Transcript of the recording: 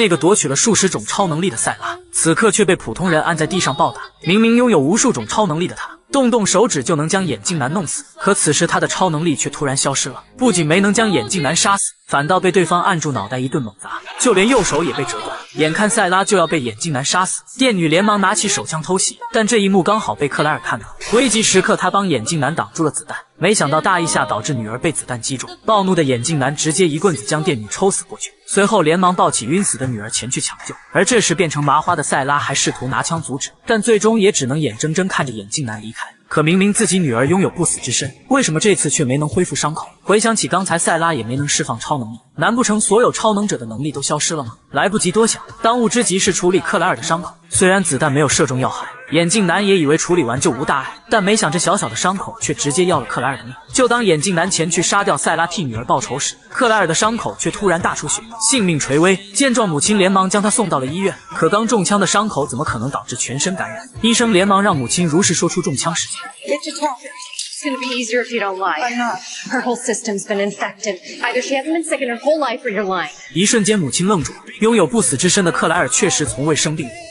那个夺取了数十种超能力的塞拉，此刻却被普通人按在地上暴打。明明拥有无数种超能力的他。动动手指就能将眼镜男弄死，可此时他的超能力却突然消失了，不仅没能将眼镜男杀死，反倒被对方按住脑袋一顿猛砸，就连右手也被折断。眼看塞拉就要被眼镜男杀死，电女连忙拿起手枪偷袭，但这一幕刚好被克莱尔看到，危急时刻他帮眼镜男挡住了子弹，没想到大意下导致女儿被子弹击中，暴怒的眼镜男直接一棍子将电女抽死过去，随后连忙抱起晕死的女儿前去抢救，而这时变成麻花的塞拉还试图拿枪阻止，但最终也只能眼睁睁看着眼镜男离开。可明明自己女儿拥有不死之身，为什么这次却没能恢复伤口？回想起刚才塞拉也没能释放超能力，难不成所有超能者的能力都消失了吗？来不及多想，当务之急是处理克莱尔的伤口。虽然子弹没有射中要害，眼镜男也以为处理完就无大碍，但没想这小小的伤口却直接要了克莱尔的命。就当眼镜男前去杀掉塞拉替女儿报仇时，克莱尔的伤口却突然大出血，性命垂危。见状，母亲连忙将他送到了医院。可刚中枪的伤口怎么可能导致全身感染？医生连忙让母亲如实说出中枪时间。It's gonna be easier if you don't lie. I'm not. Her whole system's been infected. Either she hasn't been sick in her whole life or you're lying. 一瞬间，母亲愣住了。拥有不死之身的克莱尔确实从未生病过。